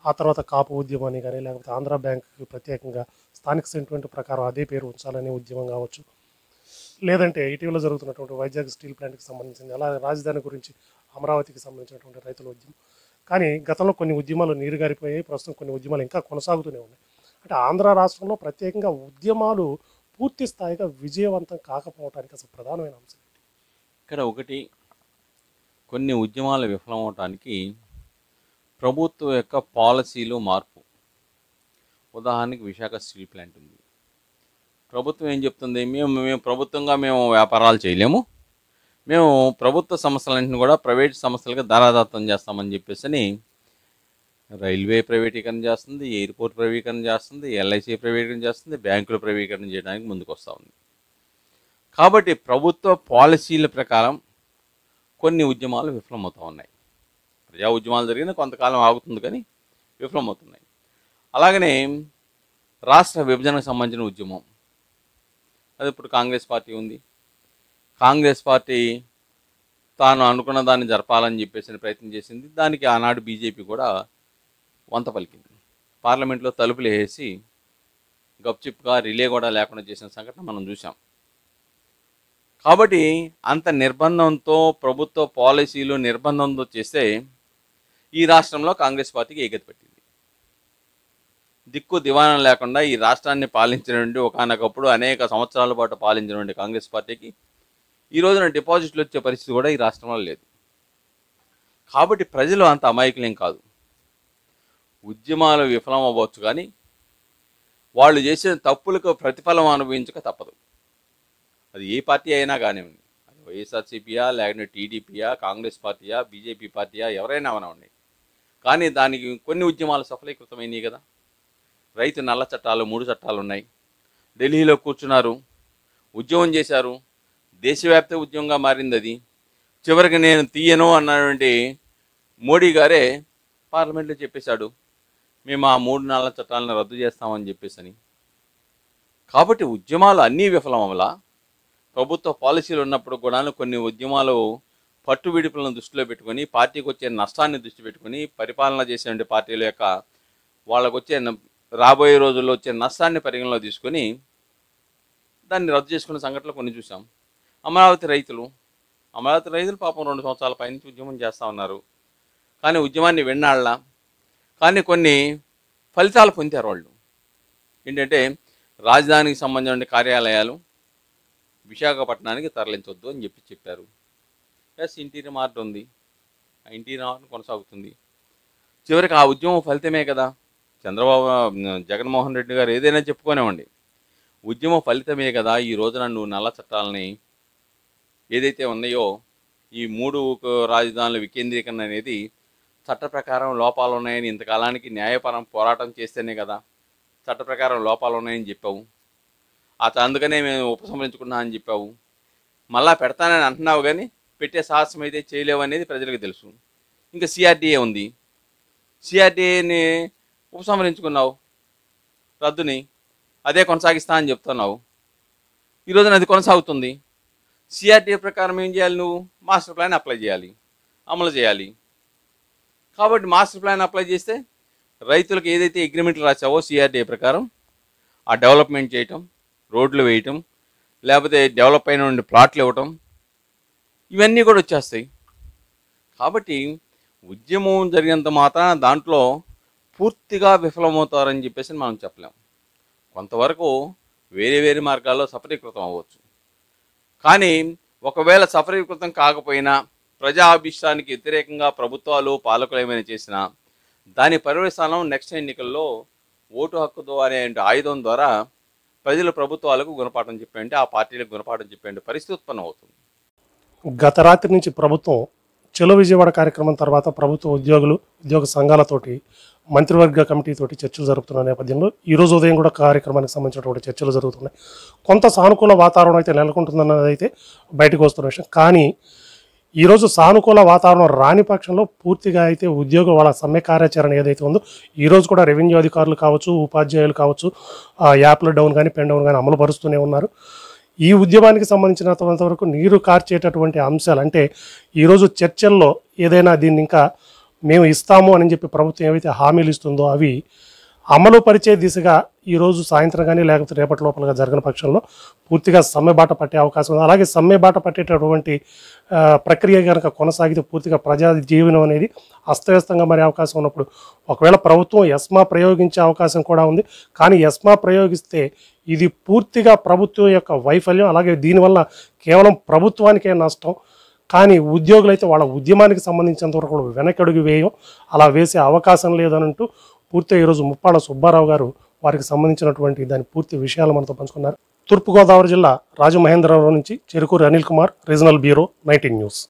ఆ తర్వాత కాపు ఉద్యమాన్ని కానీ లేకపోతే ఆంధ్ర బ్యాంక్కి ప్రత్యేకంగా స్థానిక సెంటిమెంట్ ప్రకారం అదే పేరు ఉంచాలనే ఉద్యమం కావచ్చు. లేదంటే ఇటీవల జరుగుతున్నటువంటి వైజాగ్ స్టీల్ ప్లాంట్కి సంబంధించింది అలా రాజధాని గురించి అమరావతికి సంబంధించినటువంటి రైతుల ఉద్యమం. కానీ గతంలో కొన్ని ఉద్యమాలు నీరుగారిపోయాయి ప్రస్తుతం కొన్ని ఉద్యమాలు ఇంకా కొనసాగుతూనే ఉన్నాయి. అంటే ఆంధ్ర రాష్ట్రంలో ప్రత్యేకంగా ఉద్యమాలు పూర్తి స్థాయిగా విజయవంతం కాకపోవడానికి అసలు ప్రధానమైన అంశం ఇక్కడ ఒకటి కొన్ని ఉద్యమాలు విఫలమవటానికి ప్రభుత్వం యొక్క పాలసీలో మార్పు. ఉదాహరణకి విశాఖ స్టీల్ ప్లాంట్ ఉంది. ప్రభుత్వం ఏం చెప్తుంది? మేము మేము ప్రభుత్వంగా మేము వ్యాపారాలు చేయలేము. మేము ప్రభుత్వ సంస్థలన్నింటిని కూడా ప్రైవేట్ సంస్థలకు ధారాదత్తం చేస్తామని చెప్పేసి అని రైల్వే ప్రైవేటీకరణ చేస్తుంది ఎయిర్పోర్ట్ ప్రైవేటీకరణ చేస్తుంది ఎల్ఐసి ప్రైవేటీకరణ చేస్తుంది బ్యాంకులు ప్రైవేటీకరణ చేయడానికి ముందుకు వస్తూ ఉంది. కాబట్టి ప్రభుత్వ పాలసీల ప్రకారం కొన్ని ఉద్యమాలు విఫలమవుతూ ఉన్నాయి. ప్రజా ఉద్యమాలు జరిగిన కొంతకాలం ఆగుతుంది కానీ విఫలమవుతున్నాయి. అలాగనే రాష్ట్ర విభజనకు సంబంధించిన ఉద్యమం. అది ఇప్పుడు కాంగ్రెస్ పార్టీ ఉంది. కాంగ్రెస్ పార్టీ తాను అనుకున్న దాన్ని జరపాలని చెప్పేసి ప్రయత్నం చేసింది. దానికి ఆనాడు బీజేపీ కూడా వంత పలికింది. పార్లమెంట్లో తలుపులు వేసి గప్చిప్గా రిలే కూడా లేకుండా చేసిన సంఘటన మనం చూసాం కాబట్టి అంత నిర్బంధంతో ప్రభుత్వ పాలసీలు నిర్బంధంతో చేస్తే ఈ రాష్ట్రంలో కాంగ్రెస్ పార్టీకి ఏకత పెట్టింది. దిక్కు దివాణం లేకుండా ఈ రాష్ట్రాన్ని పాలించినటువంటి ఒకనొకప్పుడు అనేక సంవత్సరాల పాటు పాలించినటువంటి కాంగ్రెస్ పార్టీకి ఈ రోజున డిపాజిట్లు వచ్చే పరిస్థితి కూడా ఈ రాష్ట్రంలో లేదు. కాబట్టి ప్రజలు అంత అమాయకులేం కాదు. ఉద్యమాలు విఫలం అవ్వచ్చు కానీ వాళ్ళు చేసిన తప్పులకు ప్రతిఫలం అనుభవించక తప్పదు. అది ఏ పార్టీ అయినా కానివ్వండి అది వైఎస్ఆర్సీపీయా లేకుంటే టీడీపీయా కాంగ్రెస్ పార్టీయా బీజేపీ పార్టీయా ఎవరైనా అవనవండి కానీ దానికి కొన్ని ఉద్యమాలు సఫలీకృతమైనవి కదా. రైతు నల్ల చట్టాలు మూడు చట్టాలు ఉన్నాయి ఢిల్లీలో కూర్చున్నారు. ఉద్యమం చేశారు. దేశవ్యాప్త ఉద్యమంగా మారింది అది. చివరికి నేను తీయను అన్నటువంటి మోడీ గారే పార్లమెంట్లో చెప్పేశాడు. మేము ఆ మూడు నల్ల చట్టాలను రద్దు చేస్తామని చెప్పేసని. కాబట్టి ఉద్యమాలు అన్నీ విఫలం ప్రభుత్వ పాలసీలు ఉన్నప్పుడు కూడా కొన్ని ఉద్యమాలు పట్టు విడుపులను దృష్టిలో పెట్టుకొని పార్టీకి వచ్చే నష్టాన్ని దృష్టి పెట్టుకొని పరిపాలన చేసేటువంటి పార్టీల యొక్క వాళ్ళకు వచ్చే న- రాబోయే రోజుల్లో వచ్చే నష్టాన్ని పరిగణలో తీసుకొని దాన్ని రద్దు చేసుకున్న సంఘటనలు కొన్ని చూసాం అమరావతి రైతులు అమరావతి రైతులు పాపం రెండు సంవత్సరాల పైనుంచి ఉద్యమం చేస్తూ ఉన్నారు. కానీ ఉద్యమాన్ని విన్నాళ్ళ. కానీ కొన్ని ఫలితాలు పొందారు వాళ్ళు. ఏంటంటే రాజధానికి సంబంధించిన కార్యాలయాలు విశాఖపట్నానికి తరలించవద్దు అని చెప్పి చెప్పారు. ప్లస్ ఇంటీరియర్ మార్ట్ ఉంది. ఆ ఇంటీరియర్ మార్ట్ కొనసాగుతుంది. చివరికి ఆ ఉద్యమం ఫలితమే కదా. చంద్రబాబు జగన్మోహన్ రెడ్డి గారు ఏదైనా చెప్పుకోనివ్వండి ఉద్యమం ఫలితమే కదా ఈ రోజున నువ్వు నల్ల చట్టాలని ఏదైతే ఉన్నాయో ఈ మూడు రాజధానుల వికేంద్రీకరణ అనేది చట్ట ప్రకారం లోపాలు ఉన్నాయని ఇంతకాలానికి న్యాయపరం పోరాటం చేస్తేనే కదా చట్ట ప్రకారం లోపాలు ఉన్నాయని చెప్పావు. ఆ అందుకనే మేము ఉపసంహరించుకున్నా అని చెప్పావు. మళ్ళా పెడతానని అంటున్నావు కానీ పెట్టే సాహసం అయితే చేయలేవు అనేది ప్రజలకు తెలుసు. ఇంకా సిఆర్డీఏ ఉంది. సిఆర్డీఏని ఉపసంహరించుకున్నావు. రద్దుని అదే కొనసాగిస్తా అని చెప్తున్నావు. ఈరోజున అది కొనసాగుతుంది. సిఆర్డీఏ ప్రకారం ఏం చేయాలి నువ్వు? మాస్టర్ ప్లాన్ అప్లై చేయాలి. అమలు చేయాలి. కాబట్టి మాస్టర్ ప్లాన్ అప్లై చేస్తే రైతులకు ఏదైతే అగ్రిమెంట్లు రాసావో సిఆర్డీఏ ప్రకారం ఆ డెవలప్మెంట్ చేయటం రోడ్లు వేయటం లేకపోతే డెవలప్ అయిన నుండి ప్లాట్లు ఇవ్వటం ఇవన్నీ కూడా వచ్చేస్తాయి. కాబట్టి ఉద్యమం జరిగినంత మాత్రాన దాంట్లో పూర్తిగా విఫలమవుతారని చెప్పేసి మనం చెప్పలేం. కొంతవరకు వేరే వేరే మార్గాల్లో సఫలీకృతం అవ్వచ్చు. కానీ ఒకవేళ సఫలీకృతం కాకపోయినా ప్రజా అభిష్టానికి వ్యతిరేకంగా ప్రభుత్వాలు పాలకులు ఏమైనా చేసినా దాని పర్యవసానం నెక్స్ట్ ఎన్నికల్లో ఓటు హక్కు అనే ఆయుధం ద్వారా ప్రజలు ప్రభుత్వాలకు గుణపాఠం చెప్పండి ఆ పార్టీలకు గుణపాఠం చెప్పండి పరిస్థితి ఉత్పన్నం అవుతుంది గత రాత్రి నుంచి ప్రభుత్వం చెలో విజయవాడ కార్యక్రమం తర్వాత ప్రభుత్వ ఉద్యోగులు ఉద్యోగ సంఘాలతోటి మంత్రివర్గ కమిటీతోటి చర్చలు జరుపుతున్న నేపథ్యంలో ఈరోజు ఉదయం కూడా కార్యక్రమానికి సంబంధించినటువంటి చర్చలు జరుగుతున్నాయి. కొంత సానుకూల వాతావరణం అయితే నెలకొంటుందన్నది అయితే బయటకు వస్తున్న విషయం. కానీ ఈరోజు సానుకూల వాతావరణం రాని పక్షంలో పూర్తిగా అయితే ఉద్యోగ వాళ్ళ సమ్మె కార్యాచరణ ఏదైతే ఉందో ఈరోజు కూడా రెవెన్యూ అధికారులు కావచ్చు ఉపాధ్యాయులు కావచ్చు ఆ యాప్ల డౌన్ కానీ పెన్ డౌన్ కానీ అమలు పరుస్తూనే ఉన్నారు. ఈ ఉద్యమానికి సంబంధించినంత వరకు నీరు కార్చేటటువంటి అంశాలు అంటే ఈరోజు చర్చల్లో ఏదైనా దీన్ని ఇంకా మేము ఇస్తాము అని చెప్పి ప్రభుత్వం ఏవైతే హామీలు ఇస్తుందో అవి అమలు పరిచే దిశగా ఈరోజు సాయంత్రం కానీ లేకపోతే రేపటి లోపలగా జరగని పక్షంలో పూర్తిగా సమ్మె బాట పట్టే అవకాశం ఉంది. అలాగే సమ్మె బాట పట్టేటటువంటి ప్రక్రియ కనుక కొనసాగితే పూర్తిగా ప్రజా జీవనం అనేది అస్తవ్యస్తంగా మారే అవకాశం ఉన్నప్పుడు ఒకవేళ ప్రభుత్వం ఎస్మా ప్రయోగించే అవకాశం కూడా ఉంది. కానీ ఎస్మా ప్రయోగిస్తే ఇది పూర్తిగా ప్రభుత్వం యొక్క వైఫల్యం అలాగే దీనివల్ల కేవలం ప్రభుత్వానికే నష్టం. కానీ ఉద్యోగులు అయితే వాళ్ళ ఉద్యమానికి సంబంధించినంత వరకు కూడా వెనకడుగు వేయం అలా వేసే అవకాశం లేదనంటూ పూర్తిగా ఈరోజు ముప్పాళ్ళ సుబ్బారావు గారు వారికి సంబంధించినటువంటి దాని పూర్తి విషయాలు మనతో పంచుకున్నారు. తూర్పుగోదావరి జిల్లా రాజమహేంద్రరావు నుంచి Cherukuri Anil Kumar regional bureau nineteen news.